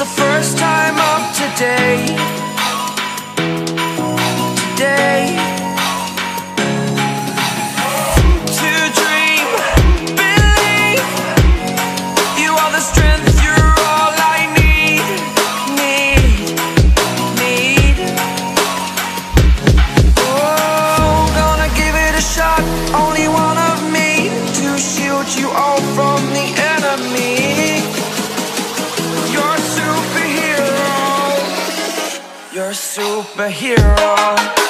The first time of today. Today. To dream, believe. You are the strength. You're all I need. Need. Need. Oh, gonna give it a shot. Only one of me to shield you all from the enemy. You're a superhero.